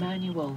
manual